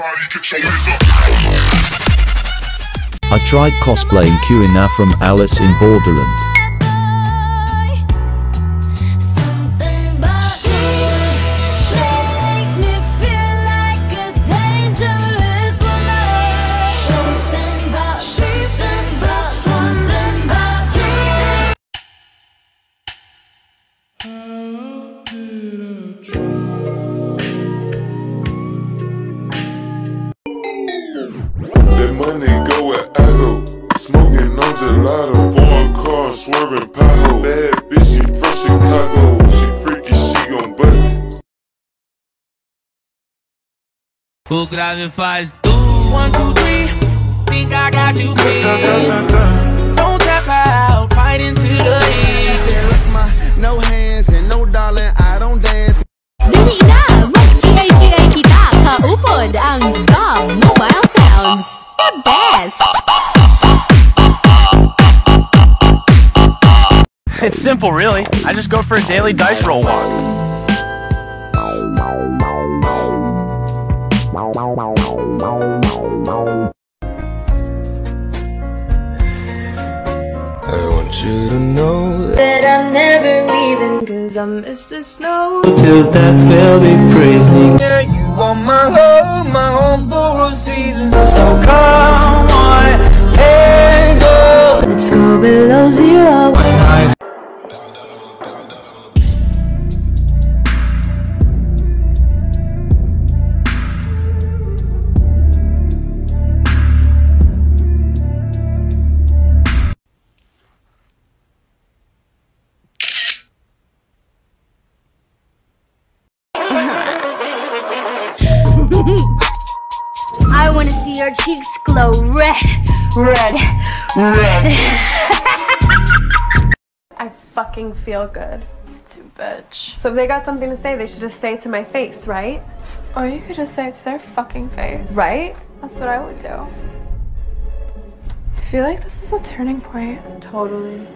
I tried cosplaying Kuina from Alice in Borderland. Something about you makes money go where I. Smoking on gelato. Foreign car swerving pothole. Bad bitch, she from Chicago. She freaky, she gon' bust. O grave faz tu One, two, three Think I got you beat Don't tap out Fight into the She said, look my no hands and no darling, I don't dance. Dali na! Mag-ingay-ingay kita kaupod ang Dog Mobile Sounds. The best! It's simple, really. I just go for a daily dice roll walk. I want you to know That I'm never leaving cause I miss the snow. Till death will be freezing Yeah, you are my home My home for all seasons I wanna see your cheeks glow red, red, red. I fucking feel good. Too bitch. So if they got something to say, they should just say it to my face, right? Or you could just say it to their fucking face. Right? That's what I would do. I feel like this is a turning point. Totally.